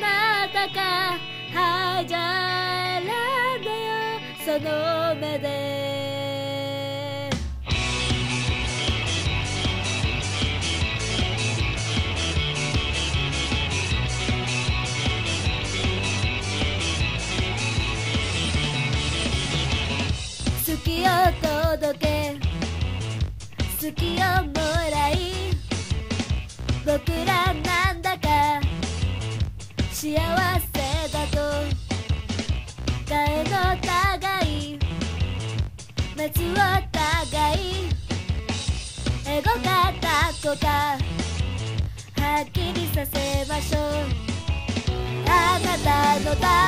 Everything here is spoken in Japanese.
なたかハジャラだよその目で。好きを届け好きをもらい僕ら幸せだと誰の互い？熱を互い。エゴかタコかはっきりさせましょう。あなたのためは自分のため。